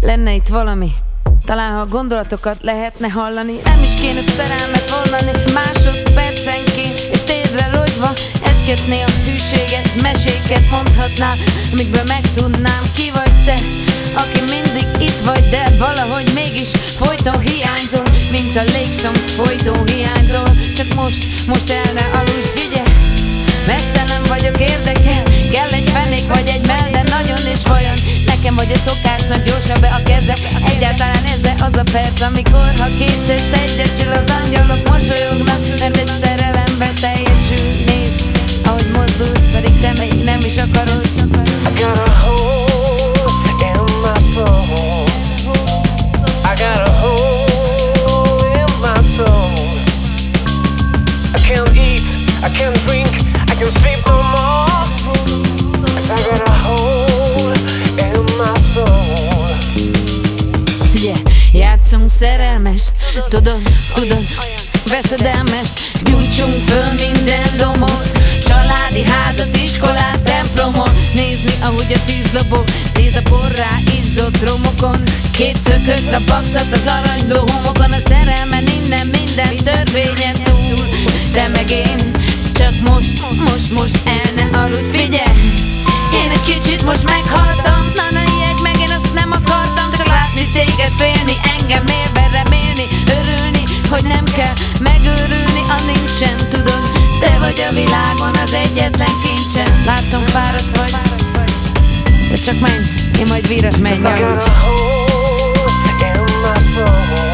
lenne itt valami. Talán ha a gondolatokat lehetne hallani Nem is kéne szerelmet vallani. Másodpercenként és térdre rogyva Esketné a hűséget, meséket mondhatnál Amikből megtudnám ki vagy te Aki mindig itt vagy, de valahogy mégis folyton hiányzol Mint a légszom folyton hiányzol. Csak most, most el ne aludj, figyelj! Mesztelen vagyok, érdekel Kell egy fenék vagy egy mell, de nagyon és vajon Nekem vagy a szokásnak be a keze Egyáltalán ez az a perc, amikor ha két test egyesül Az angyalok mosolyognak, mert egy szerelembe teljesül Nézd, ahogy mozdulsz, pedig te még nem is akarod. I got a hole in my soul. I got a hole in my soul. I can't eat, I can't drink, I can't sleep no more. Cause I got a hole szerelmest. Tudod, tudod, veszedelmest. Gyújtsunk föl minden lomot Családi házat, iskolát, templomot. Nézni, ahogy a tíz lobog. Nézd a porrá izzott romokon Két szökött rabagtat az aranyló homokon A szerelmen innen minden törvényen vagy a világon az egyetlen kincsen. Látom fáradt vagy. De csak menj, én majd víras menj a hole in my soul